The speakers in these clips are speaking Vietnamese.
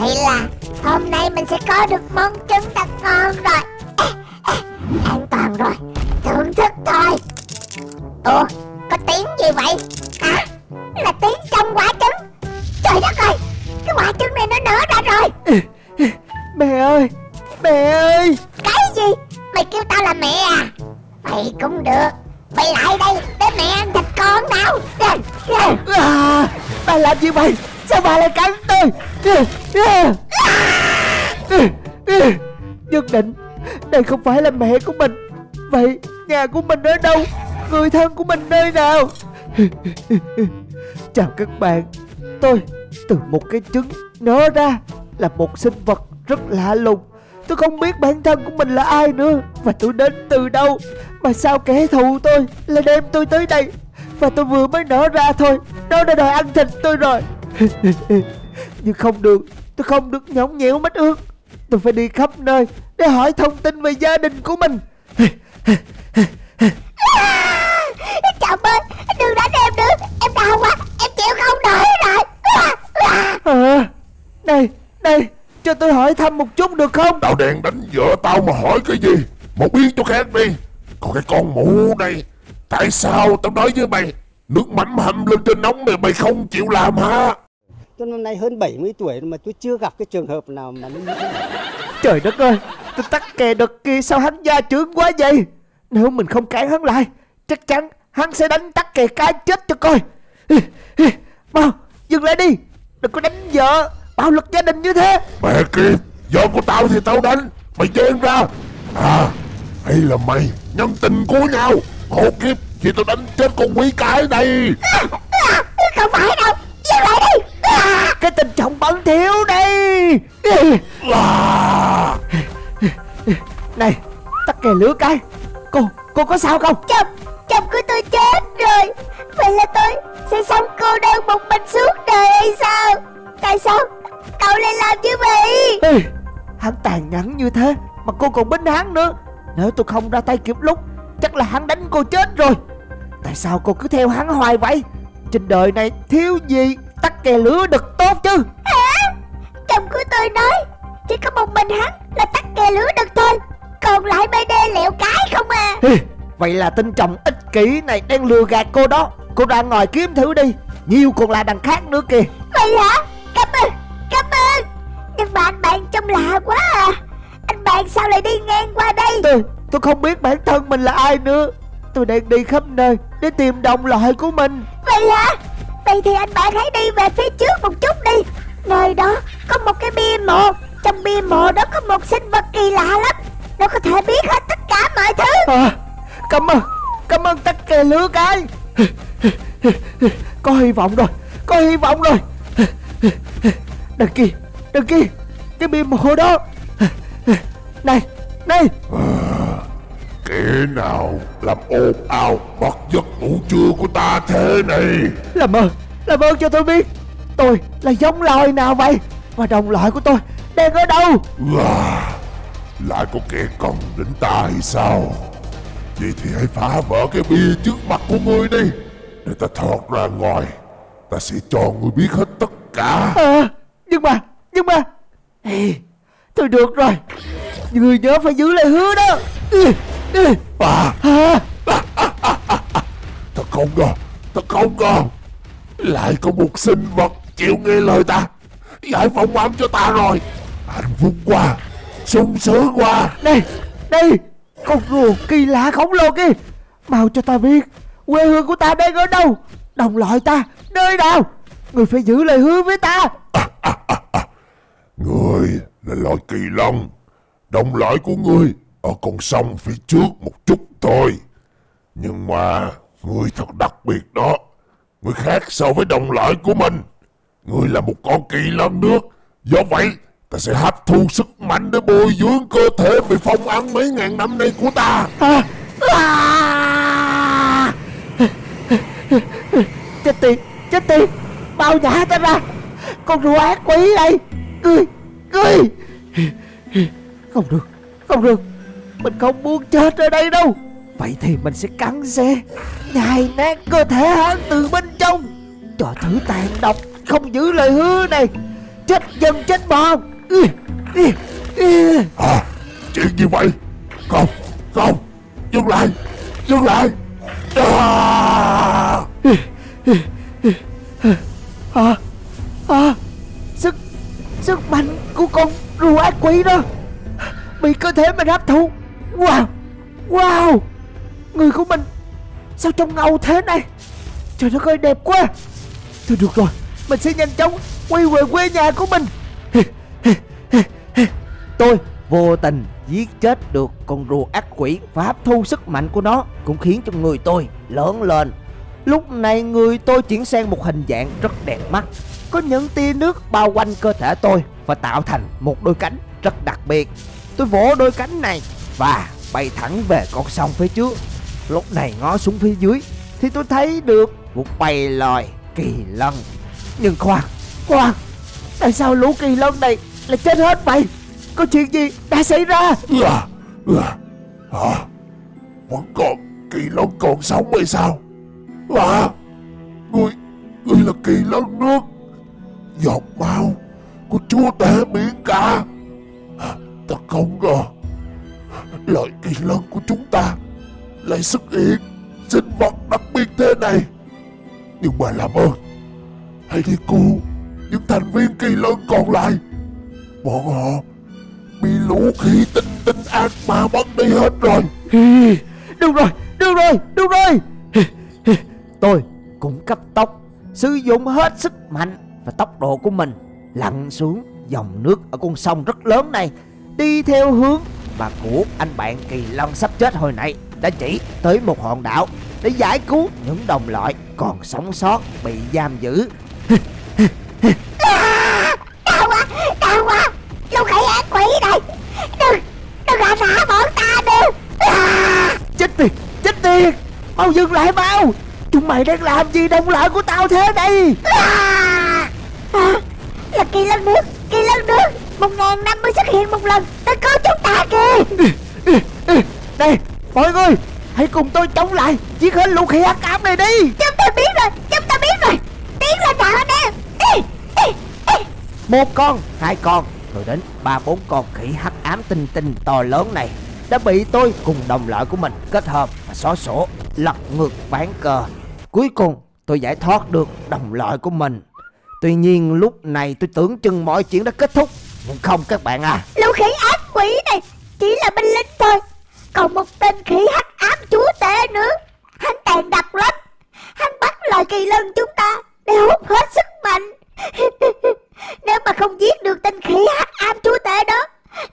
Vậy là hôm nay mình sẽ có được món trứng thật ngon rồi. À, à, An toàn rồi. Thưởng thức thôi. Ủa có tiếng gì vậy? Hả? Là tiếng trong quả trứng. Trời đất ơi Cái quả trứng này nó nở ra rồi. Mẹ ơi Mẹ ơi. Cái gì? Mày kêu tao là mẹ à? Vậy cũng được. Mày lại đây để mẹ ăn thịt con nào. À, Bà làm gì vậy Sao bà lại cắn tôi? Nhất định, Đây không phải là mẹ của mình. Vậy nhà của mình ở đâu? Người thân của mình nơi nào? Chào các bạn. Tôi, từ một cái trứng nở ra, Là một sinh vật rất lạ lùng. Tôi không biết bản thân của mình là ai nữa. Và tôi đến từ đâu? Mà sao kẻ thù tôi lại đem tôi tới đây? Và tôi vừa mới nở ra thôi. Nó đã đòi ăn thịt tôi rồi. Nhưng không được Tôi không được nhõng nhẽo mách ương Tôi phải đi khắp nơi Để hỏi thông tin về gia đình của mình. Chồng ơi Đừng đánh em nữa. Em đau quá Em chịu không nổi rồi. À, Này Này Cho tôi hỏi thăm một chút được không? Tao đèn đánh vợ tao mà hỏi cái gì? Một biến cho khác đi. Còn cái con mụ này Tại sao tao nói với mày Nước mắm hầm lên trên nóng này mày không chịu làm hả Tôi năm nay hơn 70 tuổi mà tôi chưa gặp cái trường hợp nào mà nó như thế này. Trời đất ơi Tôi tắt kè đợt kia sao hắn gia trưởng quá vậy? Nếu mình không cản hắn lại Chắc chắn hắn sẽ đánh tắt kè cái chết cho coi. Mau dừng lại đi. Đừng có đánh vợ. Bạo lực gia đình như thế. Mẹ kiếp Vợ của tao thì tao đánh. Mày dên ra. À hay là mày nhân tình của nhau. Hộ kiếp thì tao đánh chết con quý cái này Không phải đâu Cái tình trọng bẩn thiếu đây. À. Này Tắt kè lửa cái. Cô Cô có sao không? Chồng Chồng của tôi chết rồi. Vậy là tôi sẽ sống cô đơn một mình suốt đời hay sao? Tại sao Cậu lại làm như vậy? Ê, Hắn tàn nhẫn như thế Mà cô còn binh hắn nữa. Nếu tôi không ra tay kịp lúc Chắc là hắn đánh cô chết rồi. Tại sao cô cứ theo hắn hoài vậy? Trên đời này thiếu gì Tắt kè lửa đực tốt chứ? Hả? Chồng của tôi nói Chỉ có một mình hắn là tắt kè lửa được thôi. Còn lại bê đê lẹo cái không à. Ê, Vậy là tên chồng ích kỷ này đang lừa gạt cô đó. Cô ra ngoài kiếm thử đi. Nhiều còn là đằng khác nữa kìa. Vậy hả? Cảm ơn Cảm ơn. Nhưng mà anh bạn trông lạ quá à. Anh bạn sao lại đi ngang qua đây? Tôi tôi không biết bản thân mình là ai nữa. Tôi đang đi khắp nơi Để tìm đồng loại của mình. Vậy hả Vậy thì anh bạn hãy đi về phía trước một chút đi. Nơi đó có một cái bia mộ. Trong bia mộ đó có một sinh vật kỳ lạ lắm. Nó có thể biết hết tất cả mọi thứ. À, Cảm ơn Cảm ơn tất cả lứa cái. Có hy vọng rồi Có hy vọng rồi. Đằng kia Đằng kia Cái bia mộ đó. Này Này. Kẻ nào làm ồn ào Bắt giấc ngủ trưa của ta thế này? Làm ơn Làm ơn cho tôi biết. Tôi là giống loài nào vậy? Và đồng loại của tôi đang ở đâu? À, Lại có kẻ cần đến ta hay sao? Vậy thì hãy phá vỡ cái bia trước mặt của ngươi đi Để ta thọt ra ngoài. Ta sẽ cho ngươi biết hết tất cả. À, Nhưng mà Nhưng mà. Ê, Thôi được rồi. Người nhớ phải giữ lời hứa đó. Ừ, ừ. À, à. Thật không ngờ Thật không ngờ. Lại có một sinh vật chịu nghe lời ta. Giải phóng ấm cho ta rồi. Hạnh phúc quá sung sướng quá Này Đây Con rùa kỳ lạ khổng lồ kia. Mau cho ta biết Quê hương của ta đang ở đâu? Đồng loại ta Nơi nào? Người phải giữ lời hứa với ta. Người là loài kỳ long Đồng loại của ngươi ở con sông phía trước một chút thôi. Nhưng mà Ngươi thật đặc biệt đó. Ngươi khác so với đồng loại của mình. Ngươi là một con kỳ lân nước. Do vậy Ta sẽ hấp thu sức mạnh để bồi dưỡng cơ thể bị phong ấn mấy ngàn năm nay của ta. À, à. Chết tiệt Chết tiệt. Bao nhả ta ra. Con rùa ác quỷ đây. Ngươi Ngươi. Không được Không được. Mình không muốn chết ở đây đâu Vậy thì mình sẽ cắn xe Nhai nát cơ thể hắn từ bên trong Cho thử tàn độc Không giữ lời hứa này chết dân chết bò ừ, ừ, ừ. Hả? Chuyện gì vậy? Không, không, dừng lại, dừng lại. À! à, à, sức sức mạnh của con rùa ác quỷ đó bị cơ thể mình hấp thụ wow! Wow! Người của mình! Sao trông ngầu thế này? Trời đất ơi, đẹp quá! Thôi được rồi, mình sẽ nhanh chóng quay về quê nhà của mình. Tôi vô tình giết chết được con rùa ác quỷ pháp thu sức mạnh của nó, cũng khiến cho người tôi lớn lên. Lúc này người tôi chuyển sang một hình dạng rất đẹp mắt. Có những tia nước bao quanh cơ thể tôi và tạo thành một đôi cánh rất đặc biệt. Tôi vỗ đôi cánh này và bay thẳng về con sông phía trước. Lúc này ngó xuống phía dưới thì tôi thấy được một bầy loài kỳ lân. Nhưng khoan khoan tại sao lũ kỳ lân này lại chết hết vậy? Có chuyện gì đã xảy ra? À, à, hả? Vẫn còn kỳ lân còn sống hay sao? À, người, người là kỳ lân nước. Giọt máu của chúa tể biển cả. À, Ta không ngờ Loại kỳ lân của chúng ta Lại xuất hiện Sinh vật đặc biệt thế này. Nhưng mà làm ơn Hãy đi cứu Những thành viên kỳ lân còn lại. Bọn họ bị lũ khí tinh tinh ác mà mất đi hết rồi. Hi, Được rồi, được rồi, được rồi. Tôi cũng cấp tốc Sử dụng hết sức mạnh và tốc độ của mình Lặn xuống dòng nước ở con sông rất lớn này Đi theo hướng mà của anh bạn kỳ lân sắp chết hồi nãy Đã chỉ tới một hòn đảo Để giải cứu những đồng loại còn sống sót bị giam giữ. Đau quá, đau quá. Lũ khỉ ác quỷ này. Đừng, đừng có thả bọn ta đi. À, Chết tiệt, chết tiệt. Mau dừng lại mau. Chúng mày đang làm gì đồng loại của tao thế đây à, à, Là kỳ lân nước Một ngàn năm mới xuất hiện một lần Tới cứu chúng ta kìa. Đây, mọi người Hãy cùng tôi chống lại Giết hết lũ khỉ hắc ám này đi. Chúng ta biết rồi, chúng ta biết rồi. Tiến lên nào anh em. Một con, hai con Rồi đến ba bốn con khỉ hắc ám tinh tinh to lớn này Đã bị tôi cùng đồng loại của mình kết hợp và xóa sổ Lật ngược ván cờ. Cuối cùng tôi giải thoát được đồng loại của mình. Tuy nhiên lúc này tôi tưởng chừng mọi chuyện đã kết thúc không các bạn à? Lũ khỉ ác quỷ này Chỉ là binh lính thôi. Còn một tên khỉ hắc ám chúa tể nữa. Hắn tàn độc lắm. Hắn bắt loài kỳ lân chúng ta Để hút hết sức mạnh. Nếu mà không giết được tên khỉ hắc ám chúa tể đó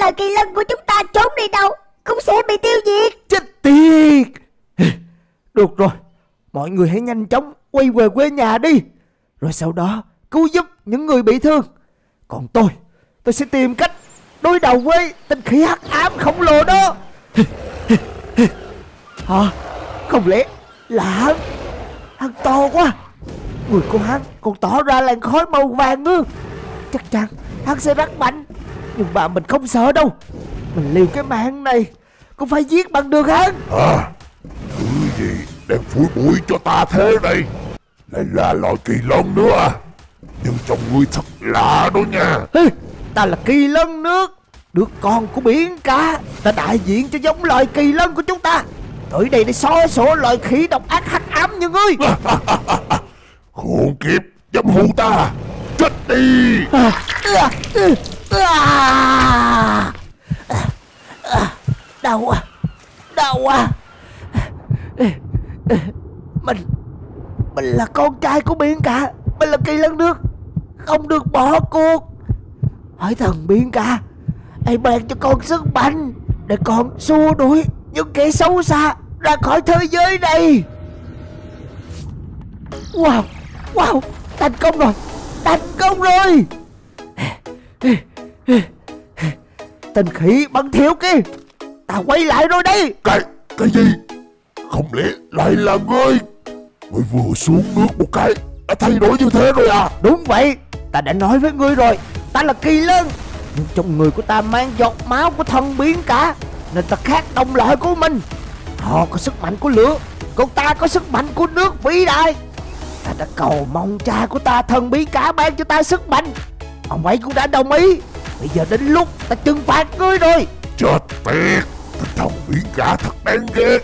Loài kỳ lân của chúng ta trốn đi đâu Cũng sẽ bị tiêu diệt. Chết tiệt! Được rồi Mọi người hãy nhanh chóng quay về quê nhà đi. Rồi sau đó cứu giúp những người bị thương. Còn tôi Tôi sẽ tìm cách đối đầu với tên khỉ hắc ám khổng lồ đó. Hả? Không lẽ là hắn? Hắn to quá. Người của hắn còn tỏ ra làn khói màu vàng nữa Chắc chắn hắn sẽ rất mạnh Nhưng mà mình không sợ đâu. Mình liều cái mạng này Cũng phải giết bằng được hắn. À, thứ gì đang phủi bụi cho ta thế đây Lại là loài kỳ lân nữa à. Nhưng trông ngươi thật lạ đó nha. Ê, Ta là kỳ lân nước. Đứa con của biển cả. Ta đại diện cho giống loài kỳ lân của chúng ta. Tới đây để xóa sổ loài khỉ độc ác hắc ám như ngươi. Khốn kiếp, dám hù ta. Chết đi. À, à, Đau quá Đau quá Mình Mình là con trai của biển cả Mình là kỳ lân nước Không được bỏ cuộc Hỏi thần biển cả. Hãy ban cho con sức mạnh Để con xua đuổi những kẻ xấu xa Ra khỏi thế giới này. Wow Wow Thành công rồi Thành công rồi. Tên khỉ bắn thiếu kia Ta quay lại rồi đây. Cái, cái gì? Không lẽ lại là ngươi? Ngươi vừa xuống nước một cái Đã thay đổi như thế rồi à? Đúng vậy Ta đã nói với ngươi rồi Ta là kỳ lân nhưng trong người của ta mang giọt máu của thần biến cả. Nên ta khác đồng loại của mình. Họ có sức mạnh của lửa Còn ta có sức mạnh của nước vĩ đại. Ta đã cầu mong cha của ta, thần biến cả ban cho ta sức mạnh. Ông ấy cũng đã đồng ý. Bây giờ đến lúc ta trừng phạt ngươi rồi. Chết tiệt Tinh thần biển cả thật đáng ghét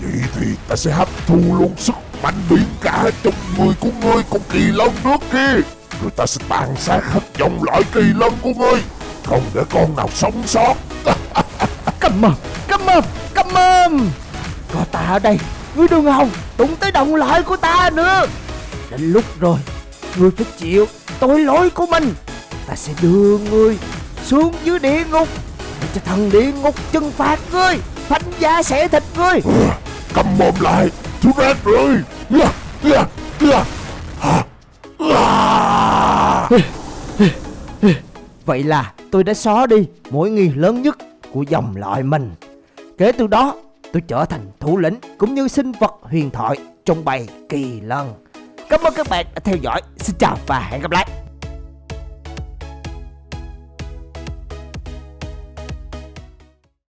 Vậy thì ta sẽ hấp thu luôn sức mạnh biển cả trong người của ngươi, con kỳ lân nước kia. Rồi ta sẽ tàn sát hết dòng loại kỳ lân của ngươi. Không để con nào sống sót. Cầm mồm Cầm mồm Cầm mồm. Có ta ở đây Ngươi đừng hòng Đụng tới đồng loại của ta nữa. Đến lúc rồi Ngươi phải chịu tội lỗi của mình. Ta sẽ đưa ngươi xuống dưới địa ngục Để cho thần địa ngục trừng phạt ngươi Phanh da xẻ thịt ngươi. Cầm mồm lại Chú rác rồi Dạ, dạ, dạ. À, à. Vậy là tôi đã xóa đi mối nghi lớn nhất của dòng loại mình. Kể từ đó, tôi trở thành thủ lĩnh cũng như sinh vật huyền thoại trong bầy kỳ lân. Cảm ơn các bạn đã theo dõi. Xin chào và hẹn gặp lại.